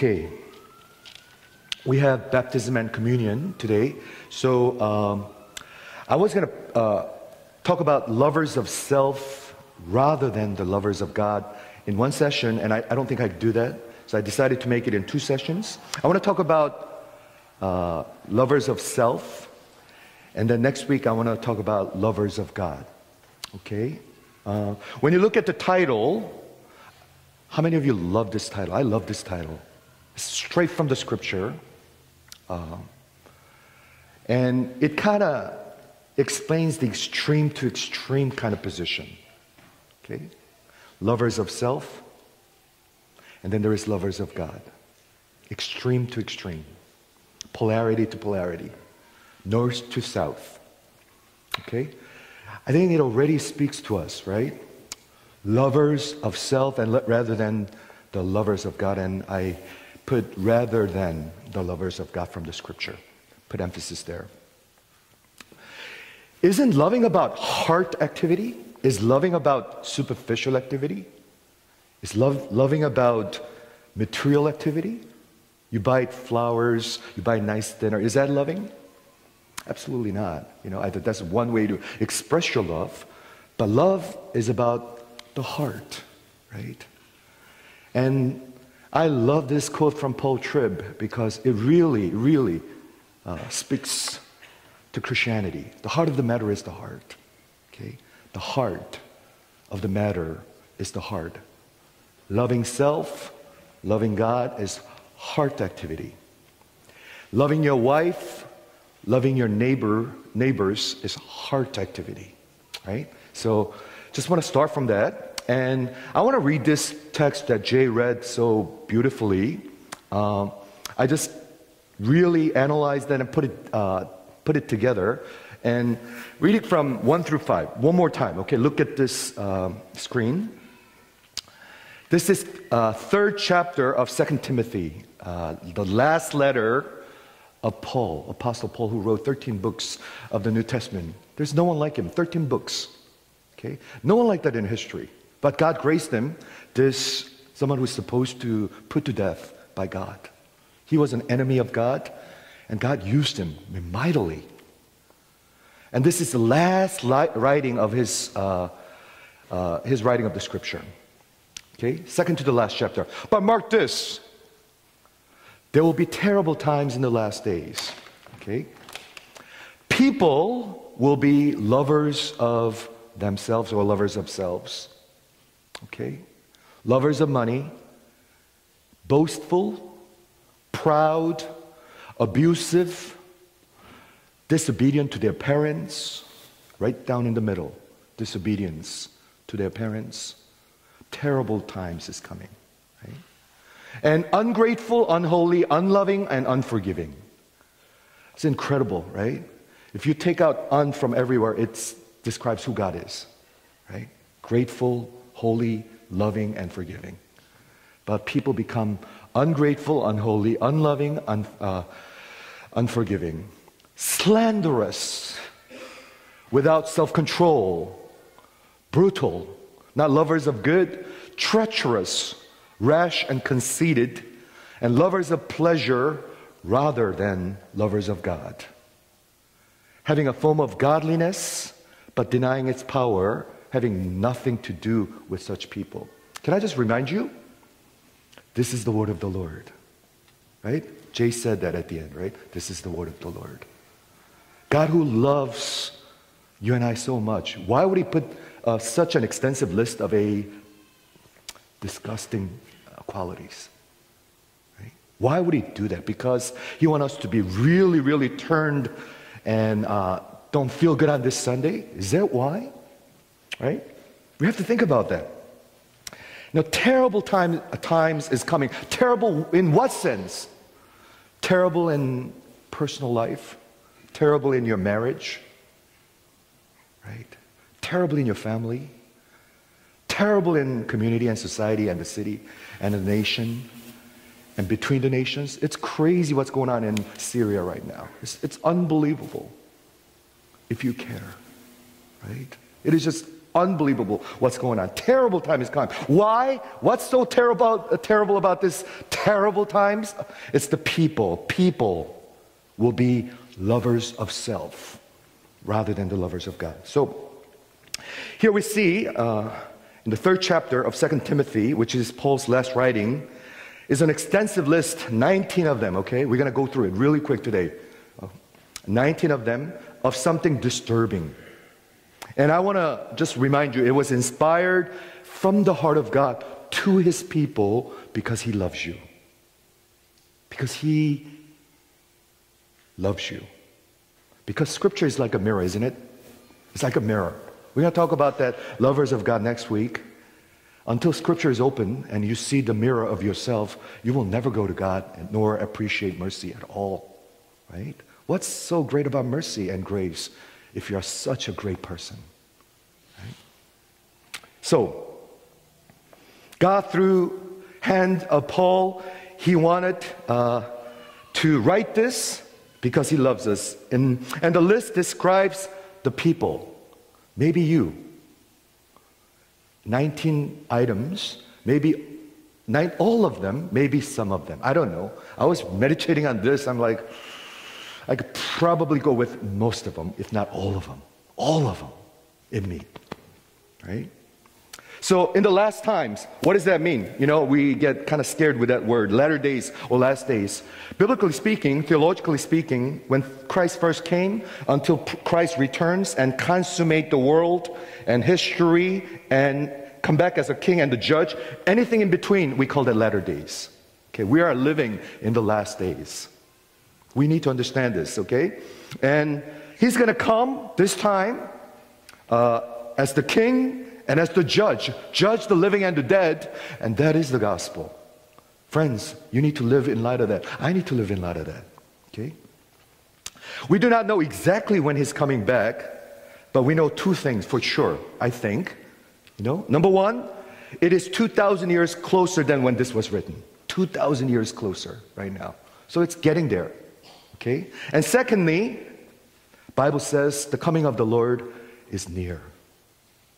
Okay. We have baptism and communion today. So um, I was going to uh, talk about lovers of self rather than the lovers of God in one session, and I, I don't think I could do that. So I decided to make it in two sessions. I want to talk about uh, lovers of self, and then next week I want to talk about lovers of God. Okay? Uh, when you look at the title, how many of you love this title? I love this title. Straight from the scripture. Uh, and it kind of explains the extreme to extreme kind of position. Okay? Lovers of self, and then there is lovers of God. Extreme to extreme. Polarity to polarity. North to south. Okay? I think it already speaks to us, right? Lovers of self and rather than the lovers of God. And I put rather than the lovers of God from the scripture. Put emphasis there. Isn't loving about heart activity? Is loving about superficial activity? Is love, loving about material activity? You buy flowers, you buy nice dinner. Is that loving? Absolutely not. You know, I, think that's one way to express your love. But love is about the heart, right? And I love this quote from Paul Tripp because it really, really uh, speaks to Christianity. The heart of the matter is the heart. Okay? The heart of the matter is the heart. Loving self, loving God is heart activity. Loving your wife, loving your neighbor, neighbors is heart activity. Right? So just want to start from that. And I want to read this text that Jay read so beautifully. Um, I just really analyzed that and put it, uh, put it together. And read it from 1 through 5. One more time. Okay, look at this uh, screen. This is uh, third chapter of Second Timothy, uh, the last letter of Paul, Apostle Paul, who wrote 13 books of the New Testament. There's no one like him, 13 books. Okay? No one like that in history. But God graced him, this someone who's supposed to put to death by God. He was an enemy of God, and God used him mightily. And this is the last writing of his, uh, uh, his writing of the scripture. Okay, second to the last chapter. But mark this there will be terrible times in the last days. Okay, people will be lovers of themselves or lovers of selves. Okay, lovers of money, boastful, proud, abusive, disobedient to their parents, right down in the middle, disobedience to their parents. Terrible times is coming. Right? And ungrateful, unholy, unloving, and unforgiving. It's incredible, right? If you take out un from everywhere, it describes who God is, right? Grateful, holy, loving, and forgiving. But people become ungrateful, unholy, unloving, un, uh, unforgiving, slanderous, without self control, brutal, not lovers of good, treacherous, rash and conceited, and lovers of pleasure rather than lovers of God. Having a form of godliness, but denying its power, having nothing to do with such people. Can I just remind you? This is the word of the Lord. Right? Jay said that at the end, right? This is the word of the Lord. God who loves you and I so much, why would he put uh, such an extensive list of a disgusting uh, qualities? Right? Why would he do that? Because he wants us to be really, really turned and uh, don't feel good on this Sunday? Is that why? Right? We have to think about that. Now, terrible time, uh, times is coming. Terrible in what sense? Terrible in personal life, terrible in your marriage, right? Terrible in your family, terrible in community and society and the city and the nation and between the nations. It's crazy what's going on in Syria right now. It's, it's unbelievable if you care, right? It is just unbelievable what's going on. Terrible time is coming. Why? What's so terrible, uh, terrible about this terrible times? It's the people. People will be lovers of self rather than the lovers of God. So here we see uh, in the third chapter of Second Timothy, which is Paul's last writing, is an extensive list, 19 of them, okay? We're going to go through it really quick today. 19 of them of something disturbing. And I want to just remind you, it was inspired from the heart of God to his people because he loves you. Because he loves you. Because scripture is like a mirror, isn't it? It's like a mirror. We're going to talk about that, lovers of God, next week. Until scripture is open and you see the mirror of yourself, you will never go to God nor appreciate mercy at all. Right? What's so great about mercy and grace if you're such a great person? Right? So, God, through hand of Paul, he wanted uh, to write this because he loves us. And, and the list describes the people, maybe you. 19 items, maybe nine, all of them, maybe some of them. I don't know. I was meditating on this. I'm like, I could probably go with most of them, if not all of them. All of them in me. Right? So, in the last times, what does that mean? You know, we get kind of scared with that word, latter days or last days. Biblically speaking, theologically speaking, when Christ first came until Christ returns and consummate the world and history and come back as a king and the judge, anything in between, we call that latter days. Okay, we are living in the last days. We need to understand this, okay? And he's going to come this time uh, as the king and as the judge, judge the living and the dead, and that is the gospel. Friends, you need to live in light of that. I need to live in light of that, okay? We do not know exactly when he's coming back, but we know two things for sure, I think. You know, number one, it is 2,000 years closer than when this was written. 2,000 years closer right now. So it's getting there. Okay? And secondly, Bible says the coming of the Lord is near.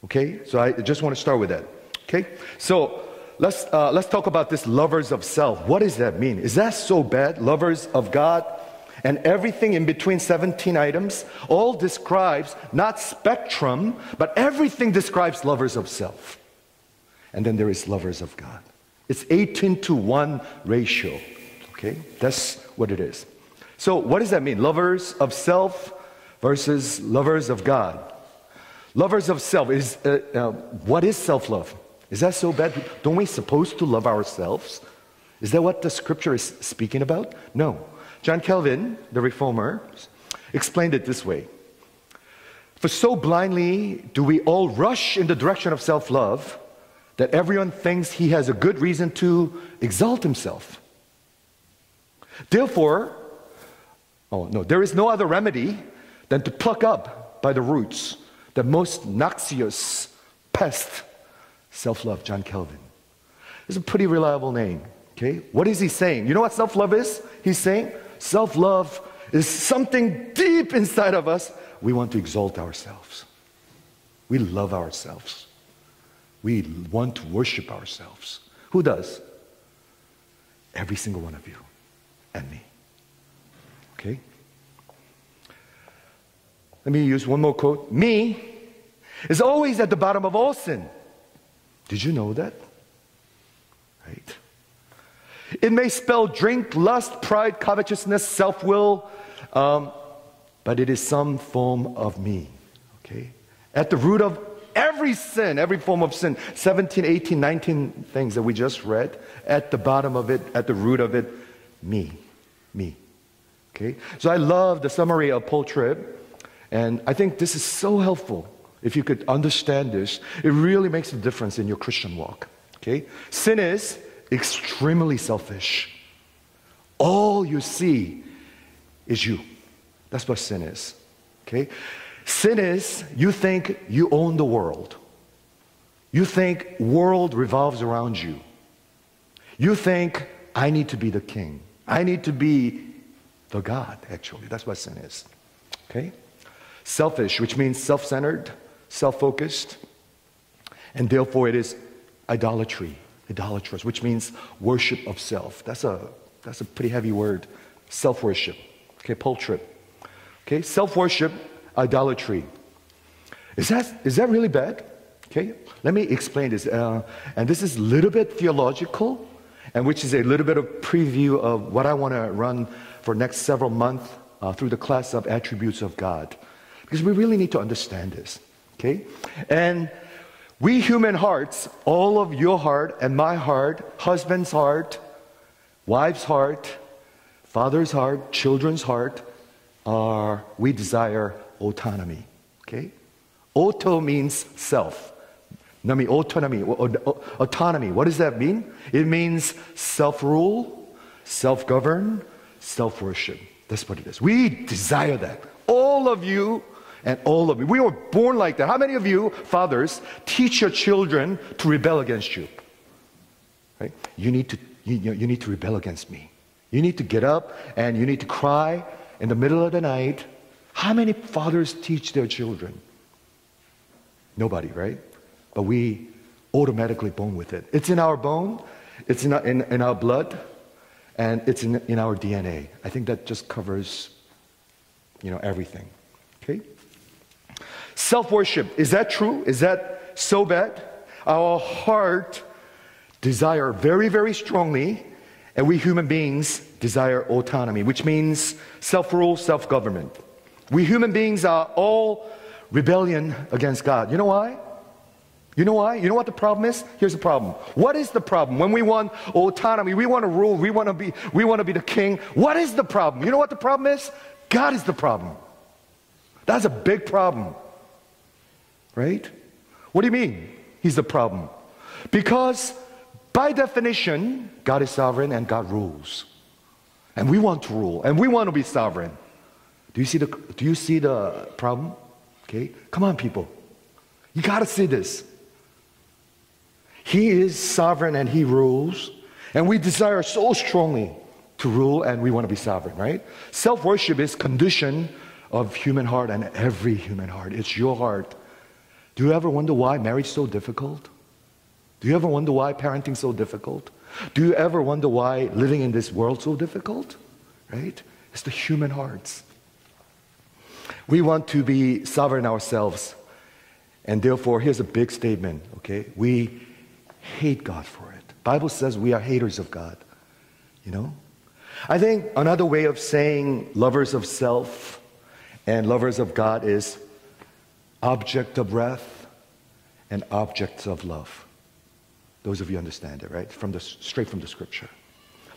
Okay? So I just want to start with that. Okay? So let's uh, let's talk about this lovers of self. What does that mean? Is that so bad? Lovers of God and everything in between 17 items all describes not spectrum, but everything describes lovers of self. And then there is lovers of God. It's 18 to 1 ratio. Okay? That's what it is. So, what does that mean? Lovers of self versus lovers of God. Lovers of self is uh, uh, what is self love? Is that so bad? Don't we supposed to love ourselves? Is that what the scripture is speaking about? No. John Calvin, the reformer, explained it this way. For so blindly do we all rush in the direction of self love that everyone thinks he has a good reason to exalt himself. Therefore, Oh, no, there is no other remedy than to pluck up by the roots the most noxious pest, self love, John Calvin. It's a pretty reliable name, okay? What is he saying? You know what self love is? He's saying self love is something deep inside of us. We want to exalt ourselves, we love ourselves, we want to worship ourselves. Who does? Every single one of you and me. Okay? Let me use one more quote. Me is always at the bottom of all sin. Did you know that? Right? It may spell drink, lust, pride, covetousness, self will, um, but it is some form of me. Okay? At the root of every sin, every form of sin, 17, 18, 19 things that we just read, at the bottom of it, at the root of it, me. Me. Okay? So I love the summary of Paul Tripp, and I think this is so helpful. If you could understand this, it really makes a difference in your Christian walk. Okay? Sin is extremely selfish. All you see is you. That's what sin is. Okay? Sin is you think you own the world. You think world revolves around you. You think I need to be the king. I need to be the God, actually. That's what sin is. Okay? Selfish, which means self centered, self focused. And therefore, it is idolatry, idolatrous, which means worship of self. That's a, that's a pretty heavy word. Self worship. Okay, Paul Tripp. Okay, self worship, idolatry. Is that, is that really bad? Okay, let me explain this. Uh, and this is a little bit theological, and which is a little bit of preview of what I want to run for next several months uh, through the class of attributes of God. Because we really need to understand this. Okay? And we human hearts, all of your heart and my heart, husband's heart, wife's heart, father's heart, children's heart, are we desire autonomy. Okay? Auto means self. Nami autonomy, autonomy. What does that mean? It means self-rule, self-govern, self-worship. That's what it is. We desire that. All of you and all of me. We were born like that. How many of you, fathers, teach your children to rebel against you? Right? You need to, you, you need to rebel against me. You need to get up and you need to cry in the middle of the night. How many fathers teach their children? Nobody, right? But we automatically born with it. It's in our bone, it's in our, in, in our blood, and it's in, in our DNA. I think that just covers, you know, everything. Okay? Self worship, is that true? Is that so bad? Our heart desire very, very strongly, and we human beings desire autonomy, which means self rule, self government. We human beings are all rebellion against God. You know why? You know why? You know what the problem is? Here's the problem. What is the problem? When we want autonomy, we want to rule, we want to be, we want to be the king. What is the problem? You know what the problem is? God is the problem. That's a big problem. Right? What do you mean? He's the problem. Because by definition, God is sovereign and God rules. And we want to rule and we want to be sovereign. Do you see the, do you see the problem? Okay? Come on, people. You got to see this. He is sovereign and he rules. And we desire so strongly to rule and we want to be sovereign, right? Self worship is condition of human heart and every human heart. It's your heart do you ever wonder why marriage is so difficult? Do you ever wonder why parenting is so difficult? Do you ever wonder why living in this world is so difficult? Right? It's the human hearts. We want to be sovereign ourselves. And therefore, here's a big statement, okay? We hate God for it. Bible says we are haters of God. You know? I think another way of saying lovers of self and lovers of God is object of wrath and objects of love. Those of you understand it, right? From the, straight from the scripture.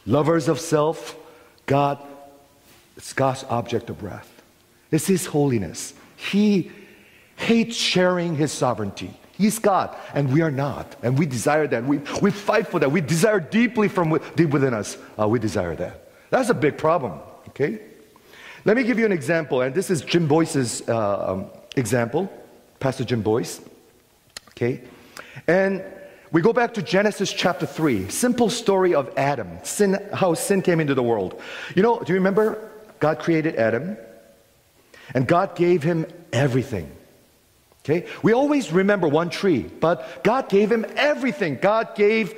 Lovers of self, God, it's God's object of wrath. It's His holiness. He hates sharing His sovereignty. He's God, and we are not. And we desire that. We, we fight for that. We desire deeply from deep within us. Uh, we desire that. That's a big problem, okay? Let me give you an example, and this is Jim Boice's uh, um, example, Pastor Jim Boyce, Okay? And we go back to Genesis chapter 3, simple story of Adam, sin, how sin came into the world. You know, do you remember God created Adam? And God gave him everything. Okay? We always remember one tree, but God gave him everything. God gave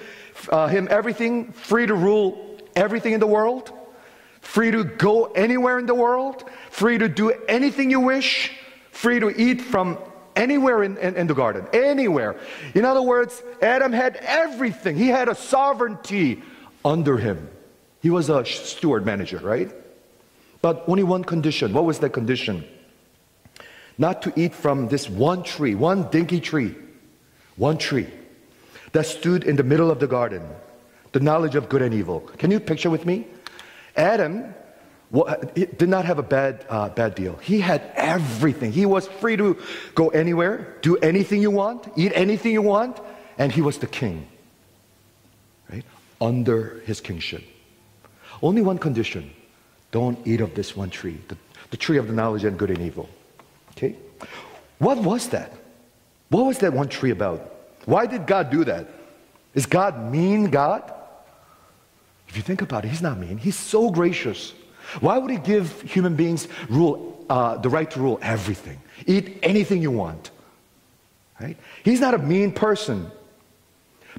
uh, him everything, free to rule everything in the world, free to go anywhere in the world, free to do anything you wish, free to eat from anywhere in, in, in, the garden, anywhere. In other words, Adam had everything. He had a sovereignty under him. He was a steward manager, right? But only one condition. What was that condition? Not to eat from this one tree, one dinky tree, one tree that stood in the middle of the garden, the knowledge of good and evil. Can you picture with me? Adam did not have a bad, uh, bad deal. He had everything. He was free to go anywhere, do anything you want, eat anything you want, and he was the king, right? Under his kingship. Only one condition don't eat of this one tree, the, the tree of the knowledge of good and evil. Okay? What was that? What was that one tree about? Why did God do that? Is God mean God? If you think about it, He's not mean. He's so gracious. Why would he give human beings rule, uh, the right to rule everything? Eat anything you want. Right? He's not a mean person.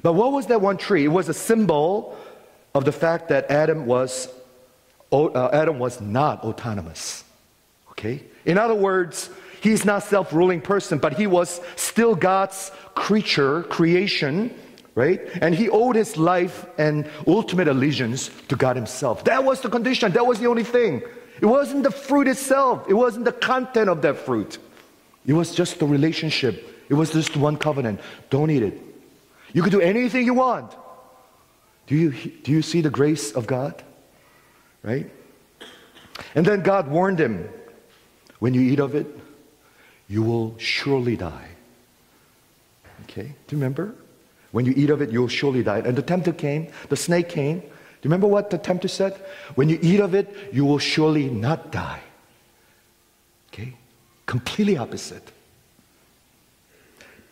But what was that one tree? It was a symbol of the fact that Adam was, uh, Adam was not autonomous. Okay? In other words, he's not self-ruling person, but he was still God's creature, creation, right? And he owed his life and ultimate allegiance to God himself. That was the condition. That was the only thing. It wasn't the fruit itself. It wasn't the content of that fruit. It was just the relationship. It was just one covenant. Don't eat it. You could do anything you want. Do you, do you see the grace of God? Right? And then God warned him when you eat of it, you will surely die. Okay? Do you remember? When you eat of it, you'll surely die. And the tempter came, the snake came. Do you remember what the tempter said? When you eat of it, you will surely not die. Okay? Completely opposite.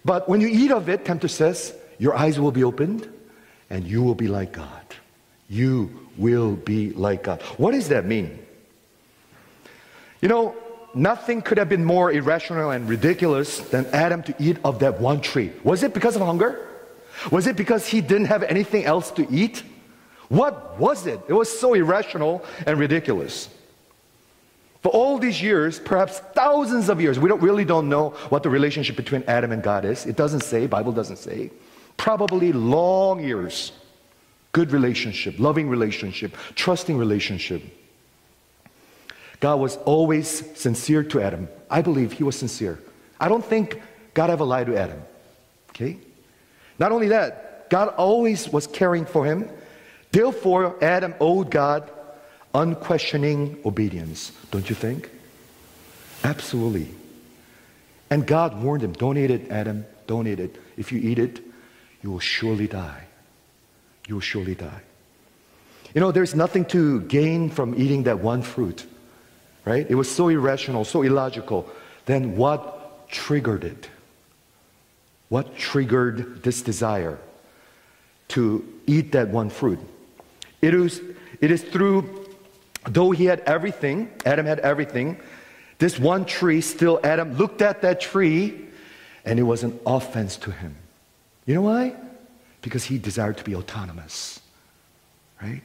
But when you eat of it, tempter says, your eyes will be opened and you will be like God. You will be like God. What does that mean? You know, nothing could have been more irrational and ridiculous than Adam to eat of that one tree. Was it because of hunger? Was it because he didn't have anything else to eat? What was it? It was so irrational and ridiculous. For all these years, perhaps thousands of years, we don't really don't know what the relationship between Adam and God is. It doesn't say, Bible doesn't say. Probably long years. Good relationship, loving relationship, trusting relationship. God was always sincere to Adam. I believe he was sincere. I don't think God ever lied to Adam. Okay? Not only that, God always was caring for him. Therefore, Adam owed God unquestioning obedience. Don't you think? Absolutely. And God warned him, don't eat it, Adam. Don't eat it. If you eat it, you will surely die. You will surely die. You know, there's nothing to gain from eating that one fruit right? It was so irrational, so illogical. Then what triggered it? What triggered this desire to eat that one fruit? It is, it is through, though he had everything, Adam had everything, this one tree, still Adam looked at that tree and it was an offense to him. You know why? Because he desired to be autonomous, right?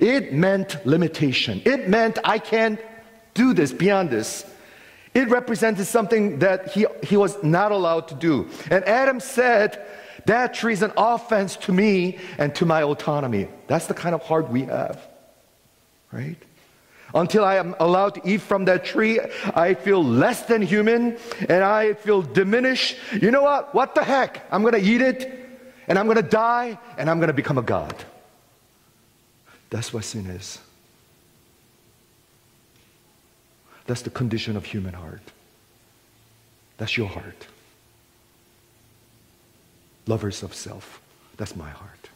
It meant limitation. It meant I can't do this, beyond this. It represented something that he, he was not allowed to do. And Adam said, That tree is an offense to me and to my autonomy. That's the kind of heart we have, right? Until I am allowed to eat from that tree, I feel less than human and I feel diminished. You know what? What the heck? I'm going to eat it and I'm going to die and I'm going to become a God. That's what sin is. That's the condition of human heart. That's your heart. Lovers of self. That's my heart.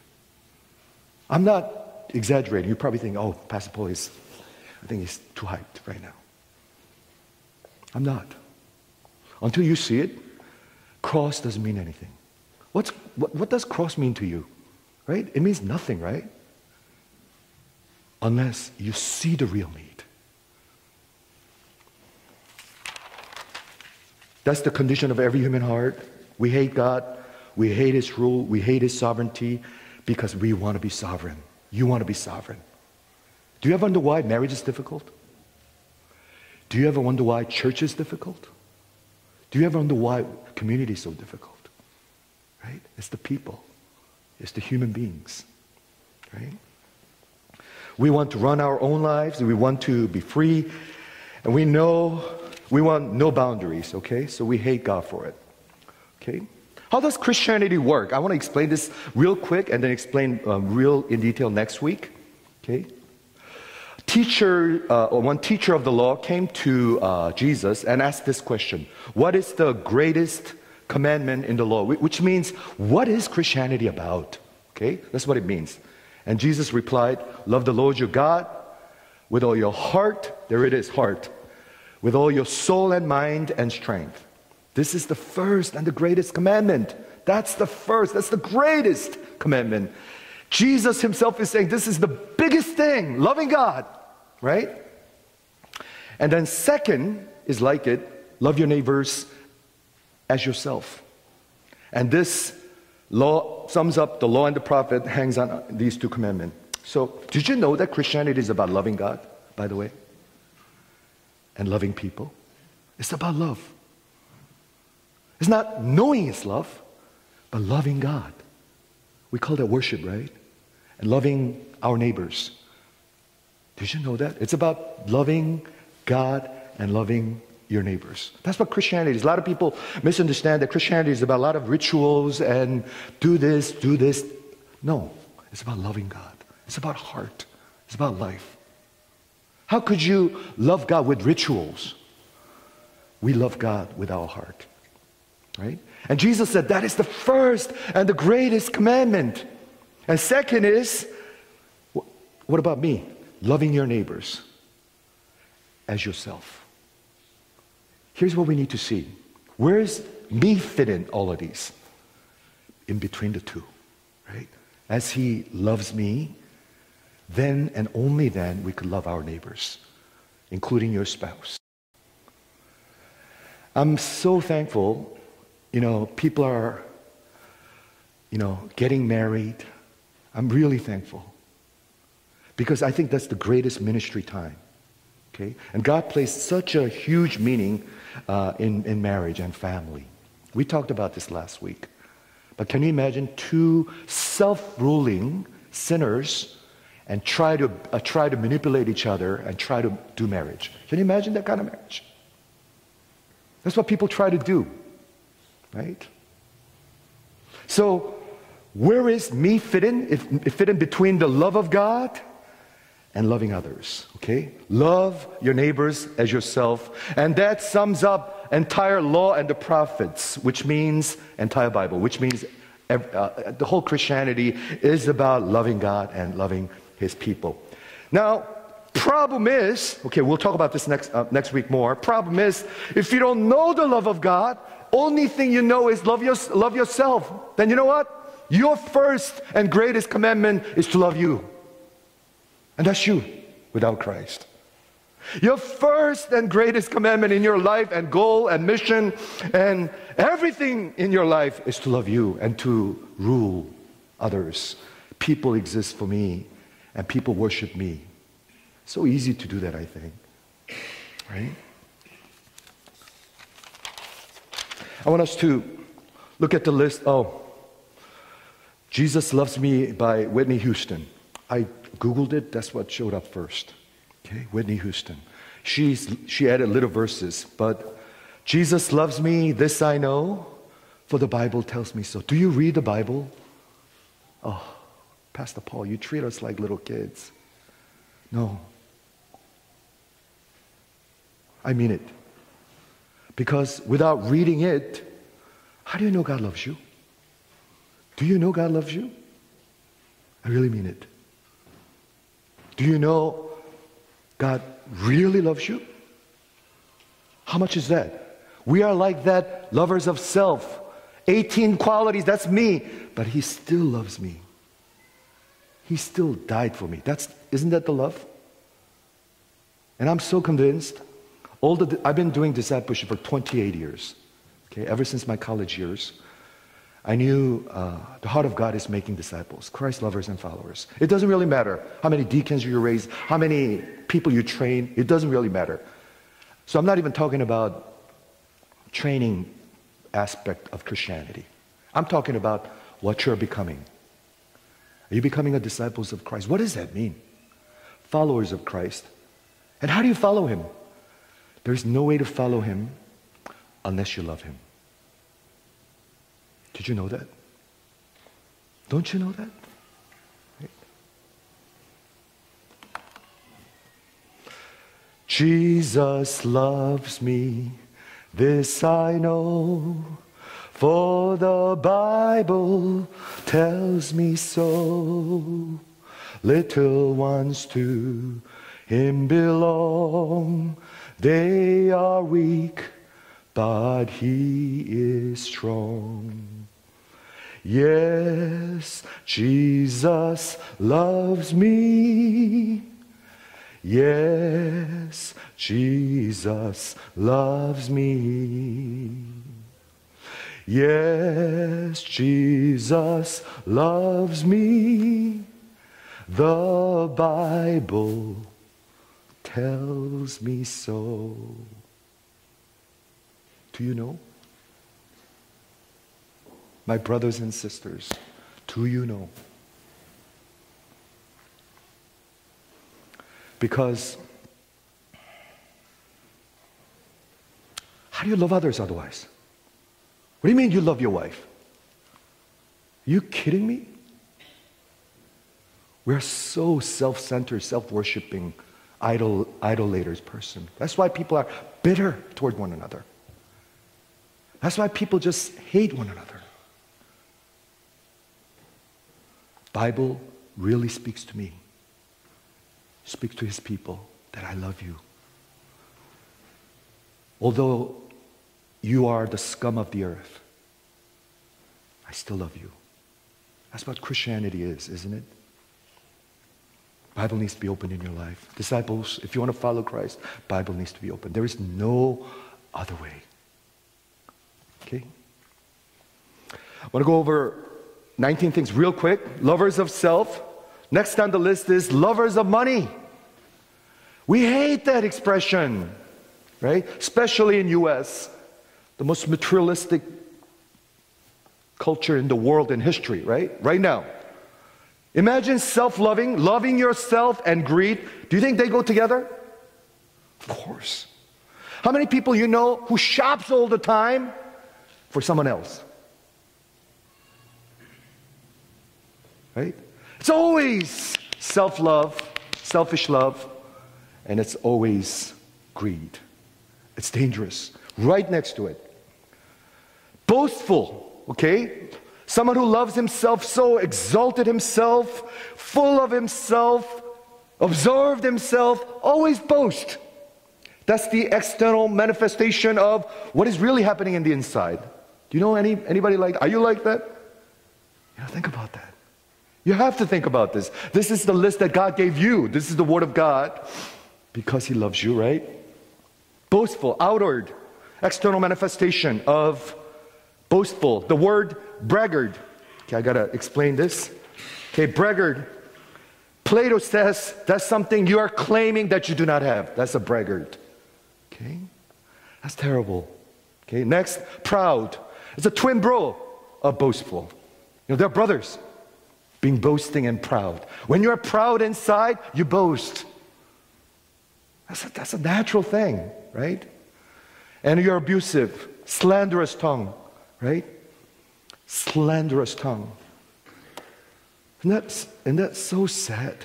I'm not exaggerating. You probably think, oh, Pastor Paul is, I think he's too hyped right now. I'm not. Until you see it, cross doesn't mean anything. What's, what, what does cross mean to you? Right? It means nothing, right? Unless you see the real me. That's the condition of every human heart. We hate God. We hate His rule. We hate His sovereignty because we want to be sovereign. You want to be sovereign. Do you ever wonder why marriage is difficult? Do you ever wonder why church is difficult? Do you ever wonder why community is so difficult? Right? It's the people. It's the human beings. Right? We want to run our own lives. We want to be free. And we know we want no boundaries, okay? So we hate God for it, okay? How does Christianity work? I want to explain this real quick and then explain um, real in detail next week, okay? Teacher, uh, one teacher of the law came to uh, Jesus and asked this question What is the greatest commandment in the law? Which means, what is Christianity about? Okay, that's what it means. And Jesus replied, Love the Lord your God with all your heart. There it is, heart with all your soul and mind and strength. This is the first and the greatest commandment. That's the first, that's the greatest commandment. Jesus himself is saying this is the biggest thing, loving God, right? And then, second is like it love your neighbors as yourself. And this law sums up the law and the prophet hangs on these two commandments. So, did you know that Christianity is about loving God, by the way? And loving people? It's about love. It's not knowing it's love, but loving God. We call that worship, right? And loving our neighbors. Did you know that? It's about loving God and loving your neighbors. That's what Christianity is. A lot of people misunderstand that Christianity is about a lot of rituals and do this, do this. No, it's about loving God. It's about heart. It's about life. How could you love God with rituals? We love God with our heart. Right? And Jesus said that is the first and the greatest commandment. And second is, what about me? Loving your neighbors as yourself. Here's what we need to see. Where's me fit in all of these? In between the two, right? As he loves me, then and only then we could love our neighbors, including your spouse. I'm so thankful, you know, people are, you know, getting married. I'm really thankful. Because I think that's the greatest ministry time. Okay? And God placed such a huge meaning uh, in, in marriage and family. We talked about this last week. But can you imagine two self ruling sinners and try to, uh, try to manipulate each other and try to do marriage? Can you imagine that kind of marriage? That's what people try to do, right? So, where is me fitting? in? If, if fit in between the love of God and loving others. Okay? Love your neighbors as yourself. And that sums up entire law and the prophets, which means entire Bible, which means uh, the whole Christianity is about loving God and loving his people. Now, problem is, okay, we'll talk about this next, uh, next week more. Problem is, if you don't know the love of God, only thing you know is love, your, love yourself, then you know what? Your first and greatest commandment is to love you. And that's you without Christ. Your first and greatest commandment in your life and goal and mission and everything in your life is to love you and to rule others. People exist for me and people worship me. So easy to do that, I think. Right? I want us to look at the list. Oh, Jesus Loves Me by Whitney Houston. I Googled it, that's what showed up first. Okay, Whitney Houston. She's, she added little verses, but Jesus loves me, this I know, for the Bible tells me so. Do you read the Bible? Oh, Pastor Paul, you treat us like little kids. No. I mean it. Because without reading it, how do you know God loves you? Do you know God loves you? I really mean it. Do you know God really loves you? How much is that? We are like that, lovers of self. 18 qualities, that's me. But He still loves me. He still died for me. That's, isn't that the love? And I'm so convinced. All the, I've been doing discipleship for 28 years, okay, ever since my college years. I knew uh, the heart of God is making disciples, Christ lovers and followers. It doesn't really matter how many deacons you raise, how many people you train, it doesn't really matter. So I'm not even talking about training aspect of Christianity. I'm talking about what you're becoming. Are you becoming a disciples of Christ? What does that mean? Followers of Christ. And how do you follow him? There's no way to follow him unless you love him. Did you know that? Don't you know that? Jesus loves me, this I know, for the Bible tells me so. Little ones to him belong, they are weak, but he is strong. Yes, Jesus loves me. Yes, Jesus loves me. Yes, Jesus loves me. The Bible tells me so. Do you know? My brothers and sisters, do you know? Because how do you love others otherwise? What do you mean you love your wife? Are you kidding me? We're so self centered, self worshiping, idol, idolaters person. That's why people are bitter toward one another. That's why people just hate one another. Bible really speaks to me. Speaks to his people that I love you. Although you are the scum of the earth, I still love you. That's what Christianity is, isn't it? Bible needs to be open in your life. Disciples, if you want to follow Christ, Bible needs to be open. There is no other way. Okay? I want to go over 19 things real quick. Lovers of self. Next on the list is lovers of money. We hate that expression, right? Especially in US, the most materialistic culture in the world in history, right? Right now. Imagine self-loving, loving yourself and greed. Do you think they go together? Of course. How many people you know who shops all the time for someone else? Right? It's always self love, selfish love, and it's always greed. It's dangerous. Right next to it. Boastful, okay? Someone who loves himself so, exalted himself, full of himself, observed himself, always boast. That's the external manifestation of what is really happening in the inside. Do you know any, anybody like Are you like that? You know, think about that. You have to think about this. This is the list that God gave you. This is the Word of God because He loves you, right? Boastful, outward, external manifestation of boastful. The word braggart. Okay, I gotta explain this. Okay, braggart. Plato says that's something you are claiming that you do not have. That's a braggart. Okay, that's terrible. Okay, next, proud. It's a twin bro of boastful. You know, they're brothers being boasting and proud. When you're proud inside, you boast. That's a, that's a natural thing, right? And you're abusive, slanderous tongue, right? Slanderous tongue. And that's, and that's so sad.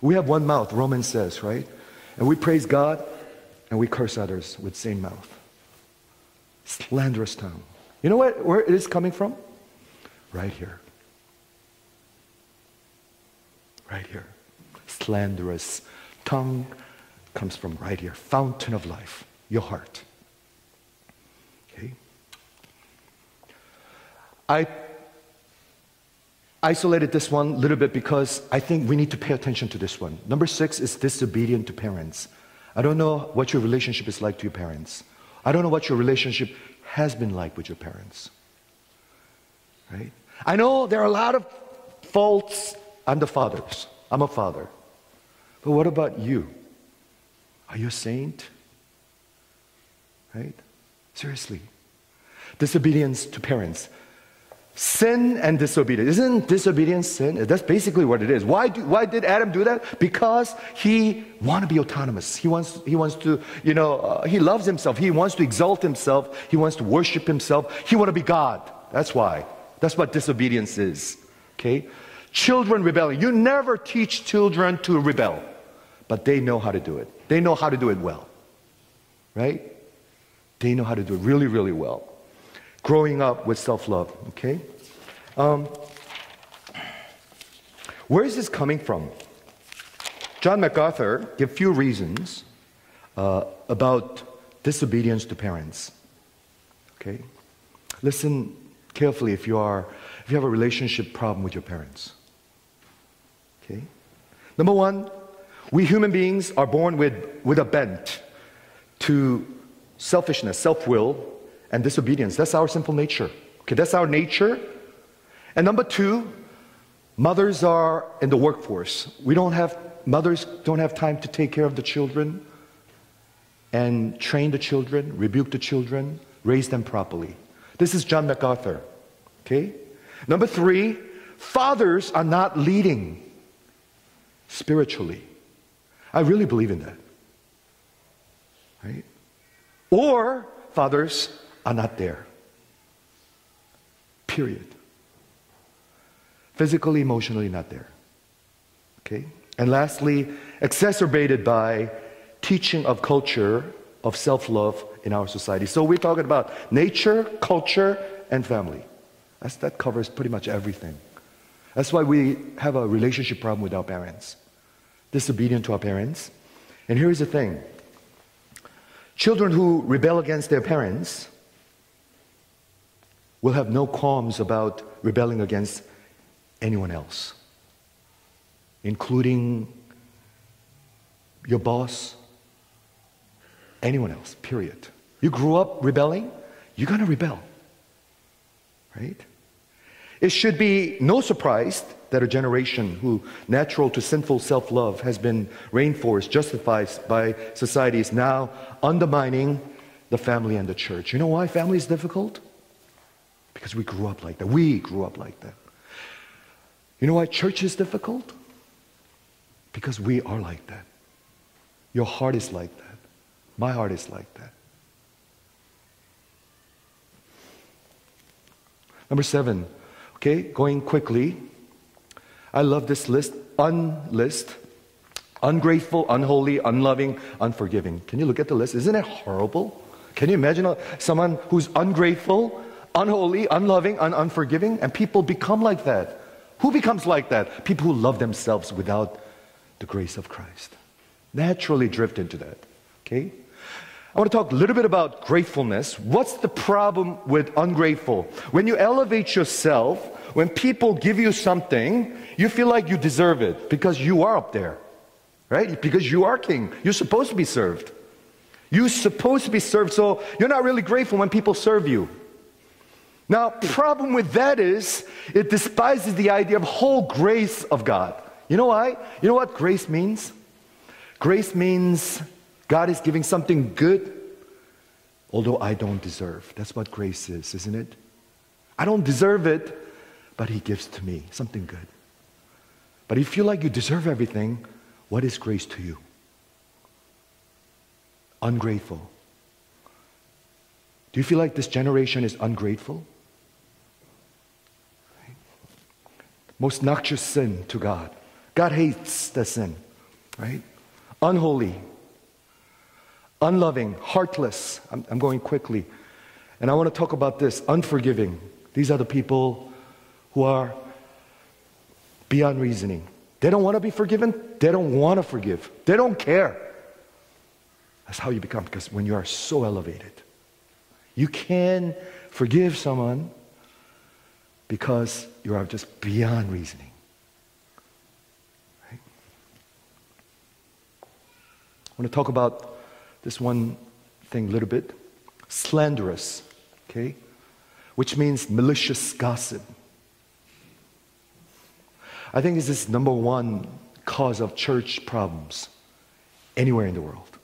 We have one mouth, Romans says, right? And we praise God and we curse others with same mouth. Slanderous tongue. You know what, where it is coming from? Right here. right here. Slanderous tongue comes from right here. Fountain of life, your heart. Okay? I isolated this one a little bit because I think we need to pay attention to this one. Number six is disobedient to parents. I don't know what your relationship is like to your parents. I don't know what your relationship has been like with your parents. Right? I know there are a lot of faults I'm the fathers. I'm a father. But what about you? Are you a saint? Right? Seriously. Disobedience to parents. Sin and disobedience. Isn't disobedience sin? That's basically what it is. Why, do, why did Adam do that? Because he wanted to be autonomous. He wants, he wants to, you know, uh, he loves himself. He wants to exalt himself. He wants to worship himself. He wants to be God. That's why. That's what disobedience is. Okay? Children rebelling. You never teach children to rebel, but they know how to do it. They know how to do it well. Right? They know how to do it really, really well. Growing up with self love, okay? Um, where is this coming from? John MacArthur gave few reasons uh, about disobedience to parents. Okay? Listen carefully if you are if you have a relationship problem with your parents. Okay? Number one, we human beings are born with, with a bent to selfishness, self will, and disobedience. That's our sinful nature. Okay, that's our nature. And number two, mothers are in the workforce. We don't have, mothers don't have time to take care of the children and train the children, rebuke the children, raise them properly. This is John MacArthur. Okay? Number three, fathers are not leading spiritually. I really believe in that. Right? Or fathers are not there. Period. Physically, emotionally, not there. Okay? And lastly, exacerbated by teaching of culture of self love in our society. So we're talking about nature, culture, and family. That's, that covers pretty much everything. That's why we have a relationship problem with our parents, disobedient to our parents. And here's the thing children who rebel against their parents will have no qualms about rebelling against anyone else, including your boss, anyone else, period. You grew up rebelling, you're going to rebel. Right? It should be no surprise that a generation who, natural to sinful self love, has been reinforced, justified by society, is now undermining the family and the church. You know why family is difficult? Because we grew up like that. We grew up like that. You know why church is difficult? Because we are like that. Your heart is like that. My heart is like that. Number seven, okay, going quickly. I love this list. Unlist. Ungrateful, unholy, unloving, unforgiving. Can you look at the list? Isn't it horrible? Can you imagine someone who's ungrateful, unholy, unloving, and unforgiving? And people become like that. Who becomes like that? People who love themselves without the grace of Christ. Naturally drift into that. Okay? I want to talk a little bit about gratefulness. What's the problem with ungrateful? When you elevate yourself, when people give you something, you feel like you deserve it because you are up there, right? Because you are king. You're supposed to be served. You're supposed to be served, so you're not really grateful when people serve you. Now, problem with that is it despises the idea of whole grace of God. You know why? You know what grace means? Grace means God is giving something good, although I don't deserve. That's what grace is, isn't it? I don't deserve it, but He gives to me something good. But if you feel like you deserve everything, what is grace to you? Ungrateful. Do you feel like this generation is ungrateful? Most noxious sin to God. God hates the sin, right? Unholy, unloving, heartless. I'm, I'm going quickly. And I want to talk about this unforgiving. These are the people who are beyond reasoning. They don't want to be forgiven. They don't want to forgive. They don't care. That's how you become, because when you are so elevated, you can forgive someone because you are just beyond reasoning. Right? I want to talk about this one thing a little bit. Slanderous, okay? Which means malicious gossip. I think this is number one cause of church problems anywhere in the world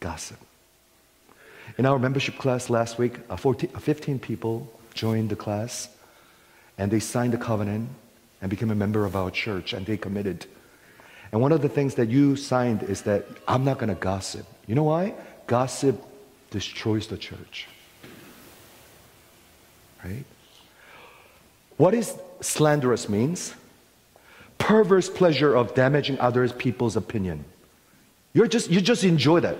gossip. In our membership class last week, uh, 14, uh, 15 people joined the class and they signed a covenant and became a member of our church and they committed. And one of the things that you signed is that I'm not going to gossip. You know why? Gossip destroys the church. Right? What is slanderous means? Perverse pleasure of damaging others people's opinion. You're just, you just enjoy that.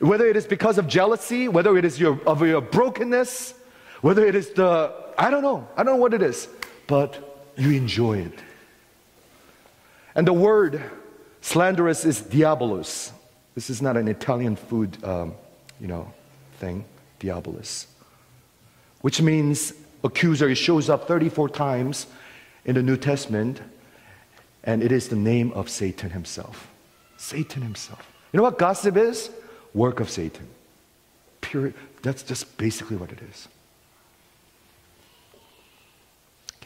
Whether it is because of jealousy, whether it is your, of your brokenness, whether it is the, I don't know, I don't know what it is, but you enjoy it. And the word slanderous is diabolus. This is not an Italian food, um, you know, thing, diabolus, which means accuser. It shows up 34 times in the New Testament, and it is the name of Satan himself. Satan himself. You know what gossip is? Work of Satan. Period. that's just basically what it is.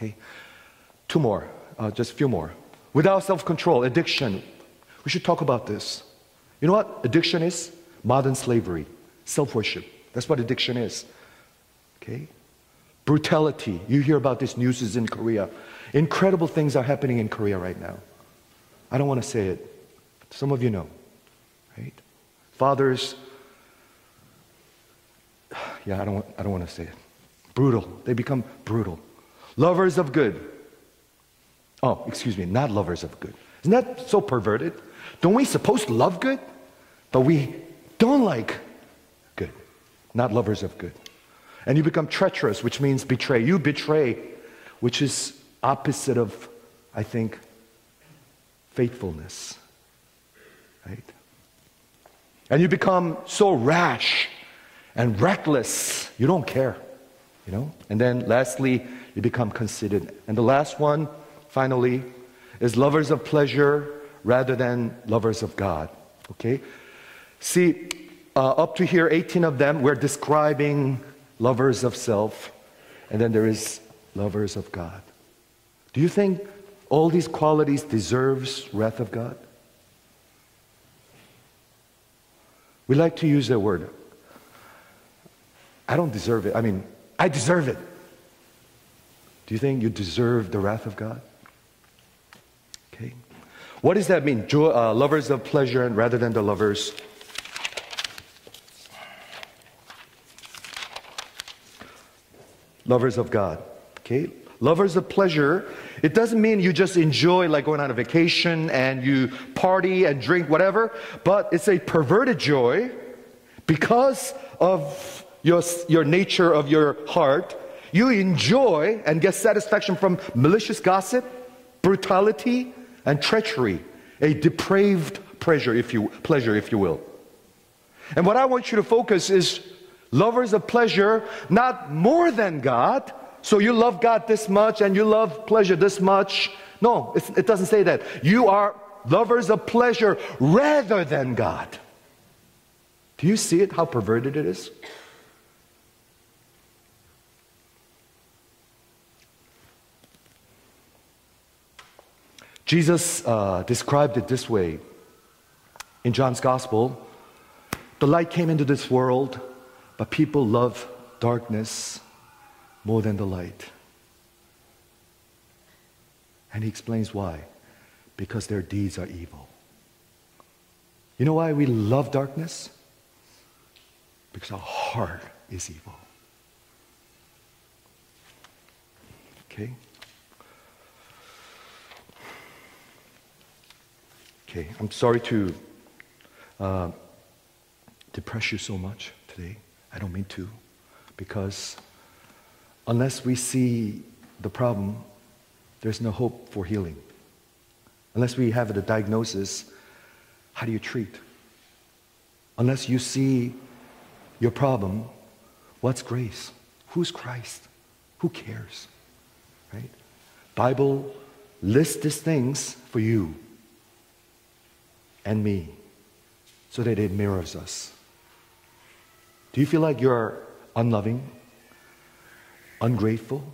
Okay? Two more, uh, just a few more. Without self control, addiction. We should talk about this. You know what addiction is? Modern slavery, self worship. That's what addiction is. Okay? Brutality. You hear about this news is in Korea. Incredible things are happening in Korea right now. I don't want to say it. Some of you know. Right? Fathers, yeah, I don't, want, I don't want to say it. Brutal. They become brutal. Lovers of good. Oh, excuse me, not lovers of good. Isn't that so perverted? Don't we supposed to love good? But we don't like good, not lovers of good. And you become treacherous, which means betray. You betray, which is opposite of, I think, faithfulness. Right? And you become so rash and reckless, you don't care. You know? And then lastly, you become conceited. And the last one, finally, is lovers of pleasure rather than lovers of God. Okay? See, uh, up to here, 18 of them, we're describing lovers of self, and then there is lovers of God. Do you think all these qualities deserves wrath of God? We like to use that word. I don't deserve it. I mean, I deserve it. Do you think you deserve the wrath of God? Okay. What does that mean? Uh, lovers of pleasure and rather than the lovers lovers of God. Okay? Lovers of pleasure, it doesn't mean you just enjoy like going on a vacation and you party and drink whatever, but it's a perverted joy because of your, your nature of your heart. You enjoy and get satisfaction from malicious gossip, brutality, and treachery, a depraved pleasure, if you, pleasure, if you will. And what I want you to focus is lovers of pleasure, not more than God. So you love God this much and you love pleasure this much. No, it doesn't say that. You are lovers of pleasure rather than God. Do you see it, how perverted it is? Jesus uh, described it this way in John's Gospel The light came into this world, but people love darkness more than the light. And he explains why. Because their deeds are evil. You know why we love darkness? Because our heart is evil. Okay? Okay, I'm sorry to uh, depress you so much today. I don't mean to, because unless we see the problem, there's no hope for healing. Unless we have the diagnosis, how do you treat? Unless you see your problem, what's grace? Who's Christ? Who cares? Right? Bible lists these things for you and me so that it mirrors us. Do you feel like you're unloving, ungrateful,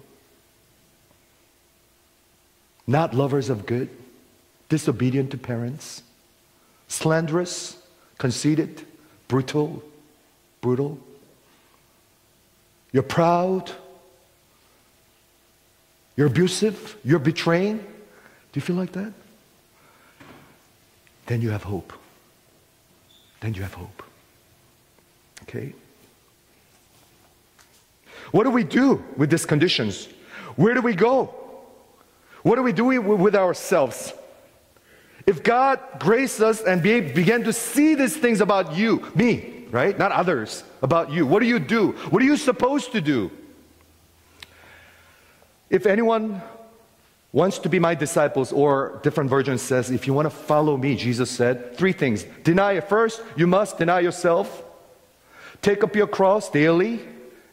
not lovers of good, disobedient to parents, slanderous, conceited, brutal, brutal? You're proud, you're abusive, you're betraying. Do you feel like that? Then you have hope. Then you have hope. Okay? What do we do with these conditions? Where do we go? What do we do with ourselves? If God graced us and be, began to see these things about you, me, right? Not others, about you, what do you do? What are you supposed to do? If anyone wants to be my disciples, or different version says, if you want to follow me, Jesus said, three things. Deny it first, you must deny yourself, take up your cross daily,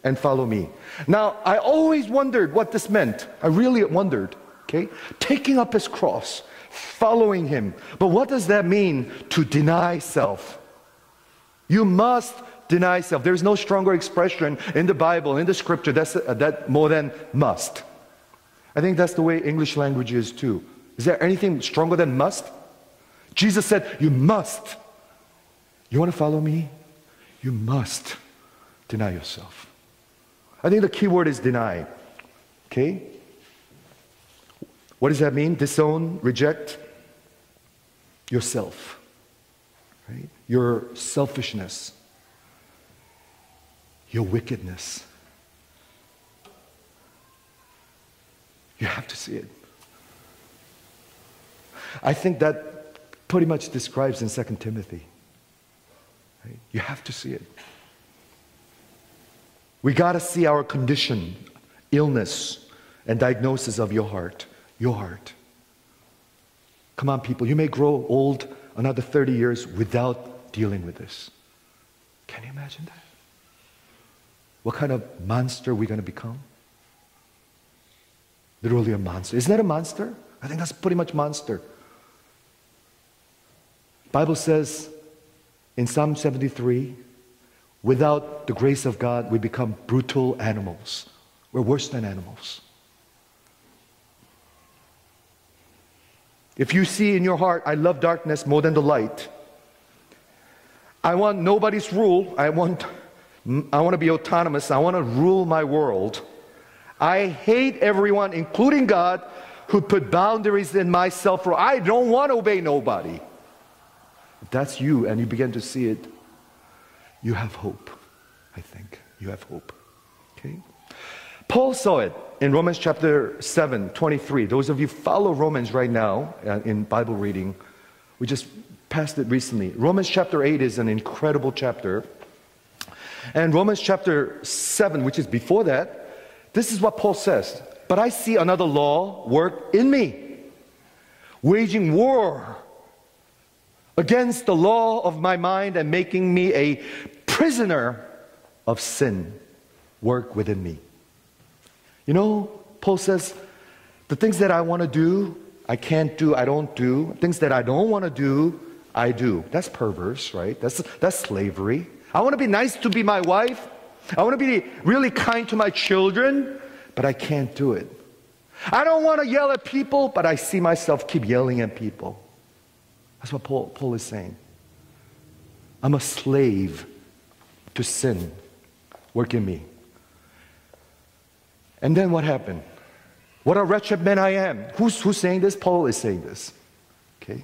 and follow me. Now, I always wondered what this meant. I really wondered, okay? Taking up his cross, following him. But what does that mean to deny self? You must deny self. There's no stronger expression in the Bible, in the scripture, that's, uh, that more than must. I think that's the way English language is too. Is there anything stronger than must? Jesus said, You must. You want to follow me? You must deny yourself. I think the key word is deny. Okay? What does that mean? Disown, reject yourself. Right? Your selfishness, your wickedness. You have to see it. I think that pretty much describes in 2 Timothy. Right? You have to see it. We got to see our condition, illness, and diagnosis of your heart. Your heart. Come on, people. You may grow old another 30 years without dealing with this. Can you imagine that? What kind of monster are we going to become? Literally a monster. Isn't that a monster? I think that's pretty much monster. Bible says in Psalm 73, without the grace of God, we become brutal animals. We're worse than animals. If you see in your heart, I love darkness more than the light, I want nobody's rule, I want, I want to be autonomous, I want to rule my world. I hate everyone, including God, who put boundaries in myself for I don't want to obey nobody. If that's you and you begin to see it, you have hope, I think. You have hope. Okay? Paul saw it in Romans chapter 7, 23. Those of you follow Romans right now uh, in Bible reading, we just passed it recently. Romans chapter 8 is an incredible chapter. And Romans chapter 7, which is before that, this is what Paul says. But I see another law work in me, waging war against the law of my mind and making me a prisoner of sin work within me. You know, Paul says, the things that I want to do, I can't do, I don't do. Things that I don't want to do, I do. That's perverse, right? That's, that's slavery. I want to be nice to be my wife. I want to be really kind to my children, but I can't do it. I don't want to yell at people, but I see myself keep yelling at people. That's what Paul, Paul is saying. I'm a slave to sin. Work in me. And then what happened? What a wretched man I am. Who's, who's saying this? Paul is saying this. Okay?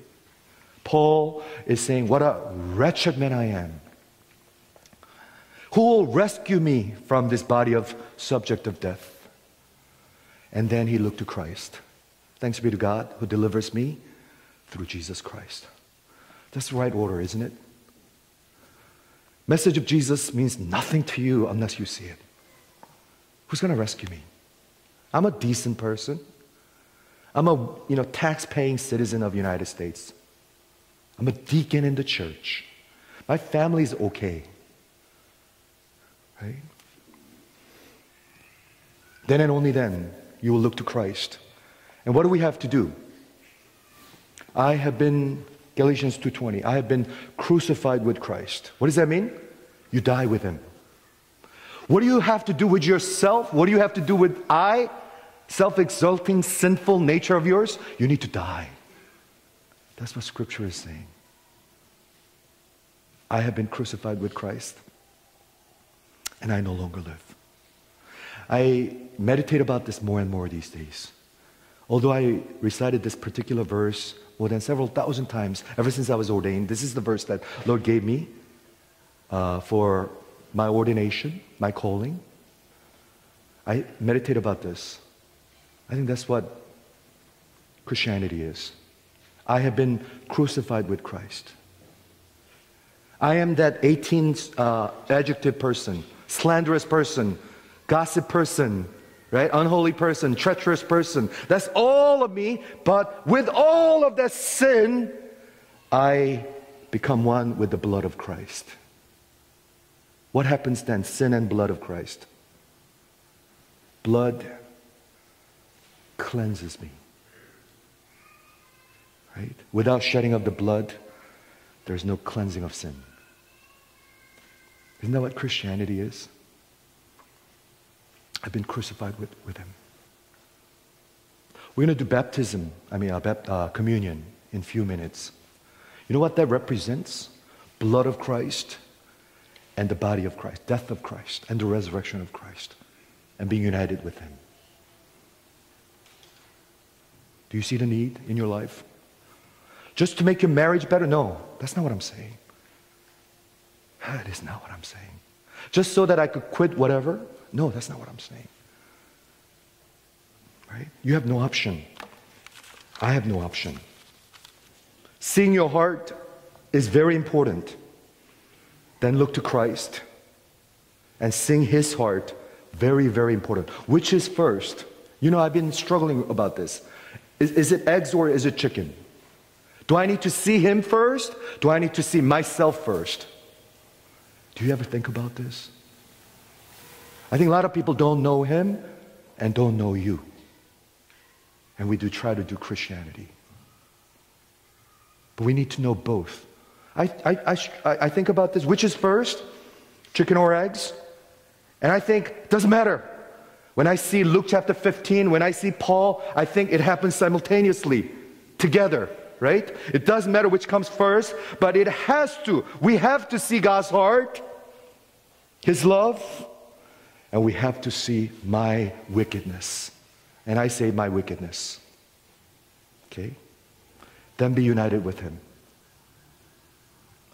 Paul is saying, What a wretched man I am. Who will rescue me from this body of subject of death? And then he looked to Christ. Thanks be to God who delivers me through Jesus Christ. That's the right order, isn't it? Message of Jesus means nothing to you unless you see it. Who's going to rescue me? I'm a decent person. I'm a you know, tax-paying citizen of the United States. I'm a deacon in the church. My family's okay. Right? Then and only then you will look to Christ. And what do we have to do? I have been Galatians 2:20. I have been crucified with Christ. What does that mean? You die with him. What do you have to do with yourself? What do you have to do with I? Self-exalting sinful nature of yours? You need to die. That's what scripture is saying. I have been crucified with Christ and I no longer live. I meditate about this more and more these days. Although I recited this particular verse more than several thousand times ever since I was ordained, this is the verse that Lord gave me uh, for my ordination, my calling. I meditate about this. I think that's what Christianity is. I have been crucified with Christ. I am that 18 uh, adjective person, slanderous person, gossip person, right? Unholy person, treacherous person. That's all of me, but with all of that sin, I become one with the blood of Christ. What happens then? Sin and blood of Christ. Blood cleanses me. Right? Without shedding of the blood, there's no cleansing of sin. Isn't that what Christianity is? I've been crucified with, with him. We're going to do baptism, I mean, uh, uh, communion in a few minutes. You know what that represents? Blood of Christ and the body of Christ, death of Christ and the resurrection of Christ, and being united with him. Do you see the need in your life? Just to make your marriage better? No, that's not what I'm saying. That is not what I'm saying. Just so that I could quit whatever? No, that's not what I'm saying. Right? You have no option. I have no option. Seeing your heart is very important. Then look to Christ and sing his heart. Very, very important. Which is first? You know, I've been struggling about this. Is, is it eggs or is it chicken? Do I need to see him first? Do I need to see myself first? Do you ever think about this? I think a lot of people don't know him and don't know you. And we do try to do Christianity. But we need to know both. I, I, I, I think about this which is first, chicken or eggs? And I think, it doesn't matter. When I see Luke chapter 15, when I see Paul, I think it happens simultaneously, together, right? It doesn't matter which comes first, but it has to. We have to see God's heart, His love, and we have to see my wickedness. And I say my wickedness. Okay? Then be united with Him.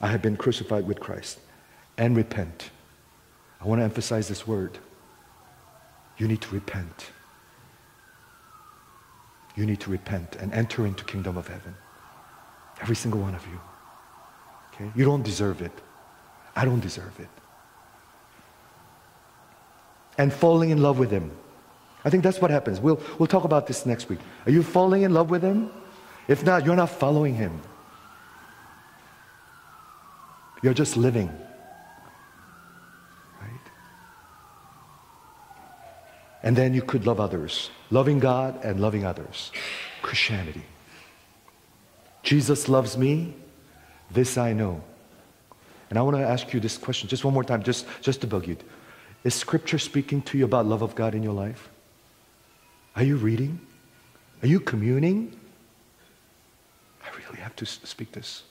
I have been crucified with Christ. And repent. I want to emphasize this word. You need to repent. You need to repent and enter into kingdom of heaven. Every single one of you. Okay? You don't deserve it. I don't deserve it. And falling in love with him. I think that's what happens. We'll, we'll talk about this next week. Are you falling in love with him? If not, you're not following him. You're just living. Right? And then you could love others. Loving God and loving others. Christianity. Jesus loves me. This I know. And I want to ask you this question just one more time, just, just to bug you. Is Scripture speaking to you about love of God in your life? Are you reading? Are you communing? I really have to speak this.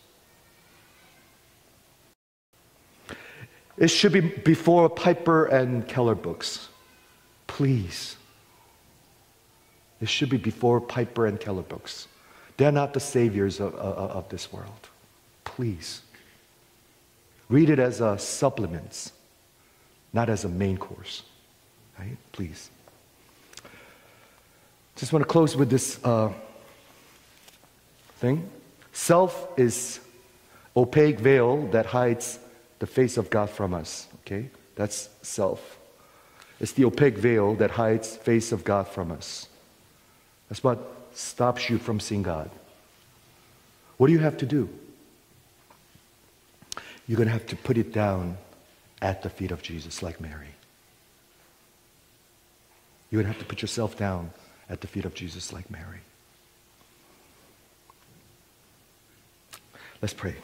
It should be before Piper and Keller books. Please. It should be before Piper and Keller books. They're not the saviors of, of, of this world. Please. Read it as a supplement, not as a main course. Right? Please. Just want to close with this uh, thing. Self is opaque veil that hides the face of God from us. Okay? That's self. It's the opaque veil that hides face of God from us. That's what stops you from seeing God. What do you have to do? You're going to have to put it down at the feet of Jesus, like Mary. You would have to put yourself down at the feet of Jesus, like Mary. Let's pray.